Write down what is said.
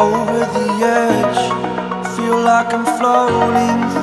over the edge. Feel like I'm floating